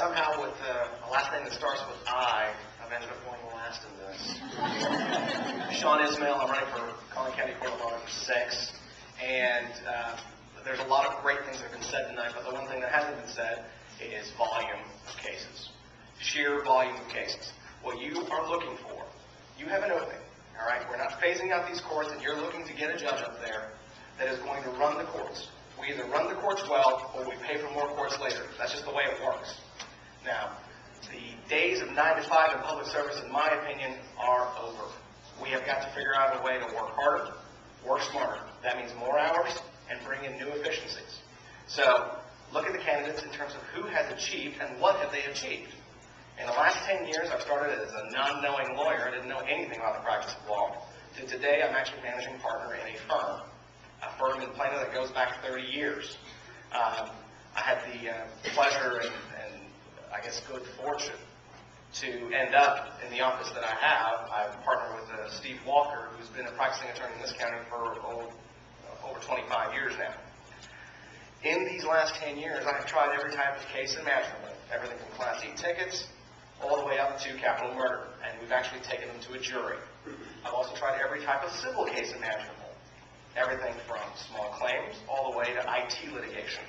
somehow with uh, a last name that starts with I, I've ended up going last in this. Shawn Ismail, I'm running for Collin County Court of Law number six, and uh, there's a lot of great things that have been said tonight, but the one thing that hasn't been said is volume of cases, sheer volume of cases. What you are looking for, you have an opening, all right? We're not phasing out these courts, and you're looking to get a judge up there that is going to run the courts. We either run the courts well, or we pay for more courts later. That's just the way it works. Now, the days of nine to five in public service, in my opinion, are over. We have got to figure out a way to work harder, work smarter. That means more hours and bring in new efficiencies. So, look at the candidates in terms of who has achieved and what have they achieved. In the last 10 years, I've started as a non-knowing lawyer. I didn't know anything about the practice of law. To today, I'm actually managing partner in a firm, a firm in Plano that goes back 30 years. Um, I had the uh, pleasure and, and, good fortune to end up in the office that I have. I'm partnered with uh, Steve Walker, who's been a practicing attorney in this county for oh, over 25 years now. In these last 10 years, I have tried every type of case imaginable, everything from Class E tickets all the way up to capital murder, and we've actually taken them to a jury. I've also tried every type of civil case imaginable, everything from small claims all the way to IT litigation.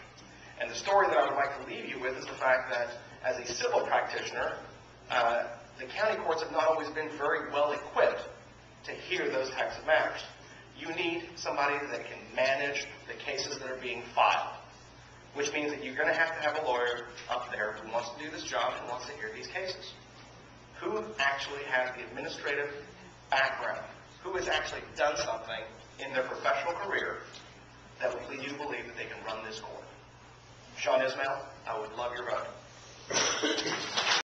And the story that I would like to leave you with is the fact that as a civil practitioner, uh, the county courts have not always been very well equipped to hear those types of matters. You need somebody that can manage the cases that are being filed, which means that you're going to have to have a lawyer up there who wants to do this job and wants to hear these cases. Who actually has the administrative background? Who has actually done something in their professional career that would lead you to believe that they can run this court? Shawn Ismail, I would love your vote.